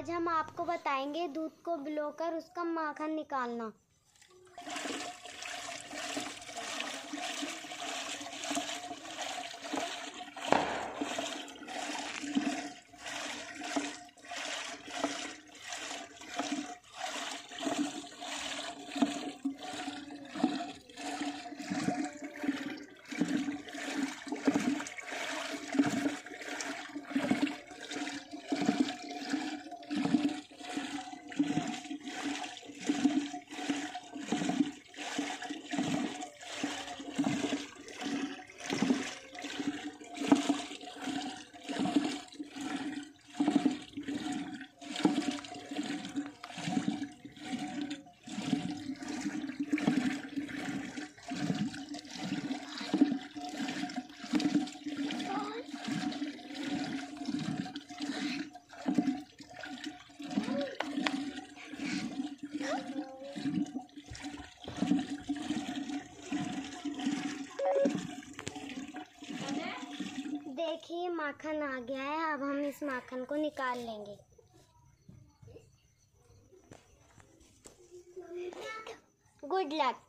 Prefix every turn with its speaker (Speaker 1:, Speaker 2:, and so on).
Speaker 1: आज हम आपको बताएँगे दूध को बिलोकर उसका माखन निकालना। देखिए माखन आ गया है अब हम इस माखन को निकाल लेंगे। Good luck